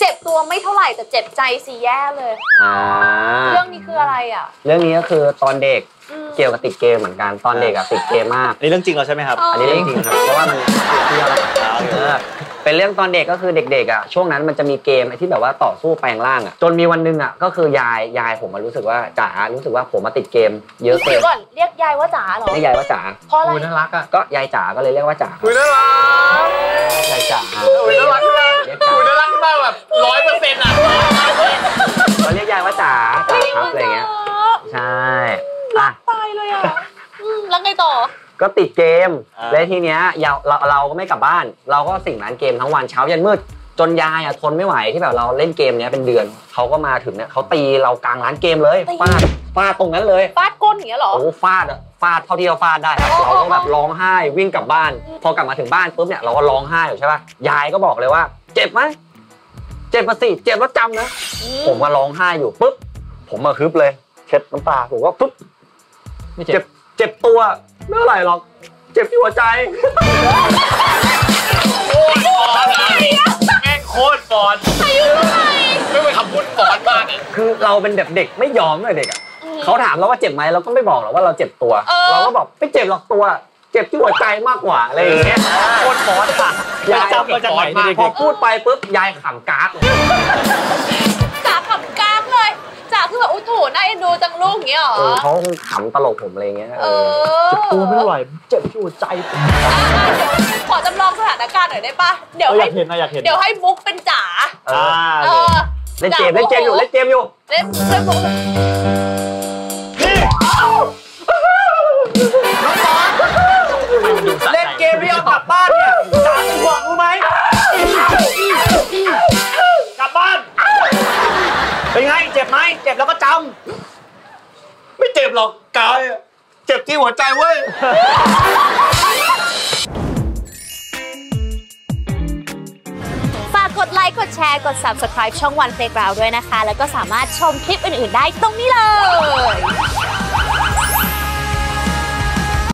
เจ็บตัวไม่เท่าไหร่แต่เจ็บใจสิแย่เลย อ่าเรื่องนี้คืออะไรอะ เรื่องนี้ก็คือตอนเด็กอืม เกี่ยวกับติดเกมเหมือนกันตอนเด็กอะติดเกมมาก อันนี้เรื่องจริงแล้วใช่ไหมครับเอออันนี้เรื่องจริงครับเพราะว่ามันเที่ยวแล้วเออเป็นเรื่องตอนเด็กก็คือเด็กๆอะช่วงนั้นมันจะมีเกมไอ้ที่แบบว่าต่อสู้แปลงร่างอะจนมีวันหนึงอะก็คือยายยายผมมารู้สึกว่าจ๋ารู้สึกว่าผมมาติดเกม เยอะเกิเดี๋ยนวก่อนเรียกยายว่าจ๋าเหรอเรียกยายว่าจ๋าเพราะอะไร อุ้ยน่ารักอะก็ยายจ๋าก็เลยเรียกว่าจ๋าอุ้ยน่ารัก ก็ติดเกม อ่า และทีเนี้ยยาเราเราก็ไม่กลับบ้าน เราก็สิ่งร้านเกมทั้งวันเช้ายันมืด จนยายอะทนไม่ไหวที่แบบเราเล่นเกมเนี้ยเป็นเดือนเขาก็มาถึงเนี่ยเขาตีเรากลางร้านเกมเลยตี ฟาดฟาดตรงนั้นเลย ฟาดก้นอย่างเงี้ยเหรอ โอ้ฟาดอะฟาดเท่าที่เราฟาดได้โอ้โอ้เราก็แบบร้องไห้วิ่งกลับบ้าน พอกลับมาถึงบ้านปุ๊บเนี่ยเราก็ร้องไห้อยู่ใช่ป่ะยายก็บอกเลยว่า เจ็บไหมเจ็บมาสิเจ็บแล้วจำนะผมก็ร้องไห้อยู่ปุ๊บผมมาฮึบเลย เช็ดน้ำตาผมก็ปุ๊บ ไม่เจ็เจ็บบเจ็บตัว ไม่เท่าไหร่หรอก เจ็บที่หัวใจแม่งโคตรฟอนไม่เป็นคำพูดฟอนมากเลยคือเราเป็นแบบเด็กไม่ยอมเลยเด็กอะเขาถามเราว่าเจ็บไหมเราก็ไม่บอกหรอกว่าเราเจ็บตัวเออเราก็บอกไม่เจ็บหรอกตัว เจ็บที่หัวใจมากกว่าอะไรอย่างเงี้ยโคตรฟอนค่ะยายจำมาจากไหนเนี่ยพอเด็กพูดไปปุ๊บยายขำกากเลยจ๋าขับกลางเลยจ๋าคือแบบอุ้ยโถน่าเอ็นดูจังลูก อย่างเงี้ยเหรอเออเขาคงขำตลกผมอะไรอย่างเงี้ยเอเอออๆตัวไม่ไหวเจ็บที่หัวใจอะอะเดี๋ยวขอจำลองสถานการณ์หน่อยได้ปะเดี๋ยวอให้ยากเห็นนะอยากเห็นเดี๋ยวให้บุ๊กเป็นจ๋าเออ่าอเออเล่นเกมเล่นเกมอยู่เล่นเกมอยู่เล่นเล่นบุ๊กเล่นเกมไม่ยอมกลับบ้านเนี่ยจ๋าเป็นห่วงรู้ไหมกลับบ้านเป็นไงเจ็บไหมเจ็บแล้วก็จ ไม่เจ็บหรอกกายอะเจ็บที่หัวใจเว้ยฝากกดไลค์ กดแชร์ กด subscribe ช่องวัน Playground ด้วยนะคะ แล้วก็สามารถชมคลิปอื่น ๆ ได้ตรงนี้เลย